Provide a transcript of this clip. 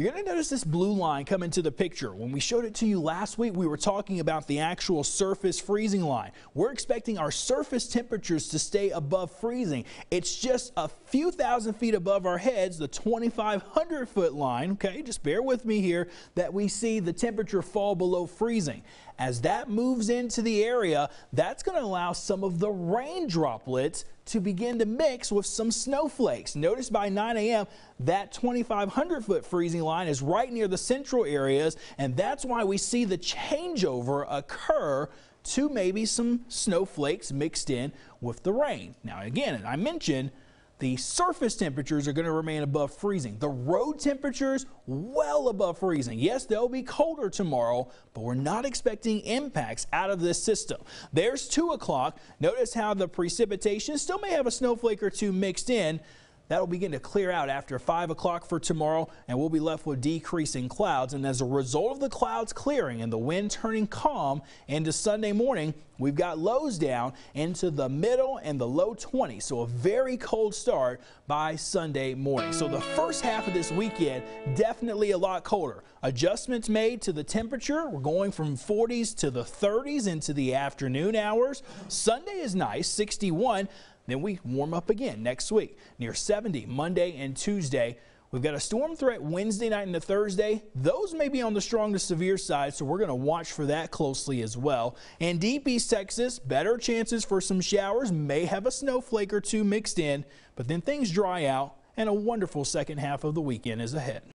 You're going to notice this blue line come into the picture. When we showed it to you last week, we were talking about the actual surface freezing line. We're expecting our surface temperatures to stay above freezing. It's just a few thousand feet above our heads, the 2,500 foot line, okay, just bear with me here, that we see the temperature fall below freezing. As that moves into the area, that's going to allow some of the rain droplets to begin to mix with some snowflakes. Notice by 9 a.m. that 2,500 foot freezing line is right near the central areas, and that's why we see the changeover occur to maybe some snowflakes mixed in with the rain. Now, again, I mentioned the surface temperatures are going to remain above freezing. The road temperatures well above freezing. Yes, they'll be colder tomorrow, but we're not expecting impacts out of this system. There's 2 o'clock. Notice how the precipitation still may have a snowflake or two mixed in. That'll begin to clear out after 5 o'clock for tomorrow, and we'll be left with decreasing clouds. And as a result of the clouds clearing and the wind turning calm into Sunday morning, we've got lows down into the middle and the low 20s. So a very cold start by Sunday morning. So the first half of this weekend, definitely a lot colder. Adjustments made to the temperature. We're going from 40s to the 30s into the afternoon hours. Sunday is nice, 61. Then we warm up again next week near 70 Monday and Tuesday. We've got a storm threat Wednesday night into Thursday. Those may be on the strong to severe side, so we're going to watch for that closely as well. And deep East Texas, better chances for some showers, may have a snowflake or two mixed in, but then things dry out and a wonderful second half of the weekend is ahead.